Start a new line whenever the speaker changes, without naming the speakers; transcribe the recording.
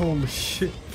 Holy shit.